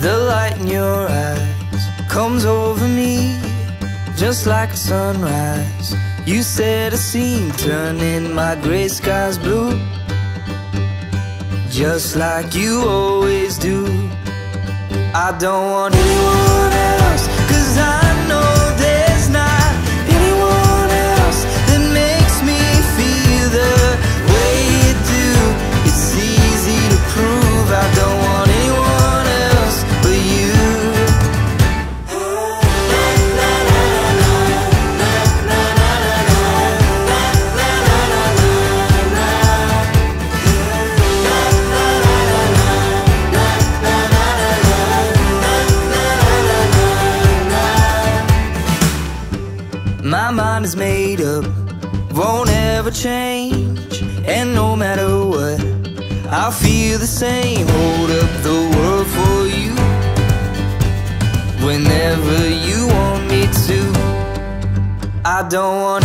The light in your eyes comes over me just like a sunrise. You set a scene, turning my gray skies blue, just like you always do. I don't want anyone My mind is made up, won't ever change. And no matter what, I'll feel the same. Hold up the world for you whenever you want me to. I don't want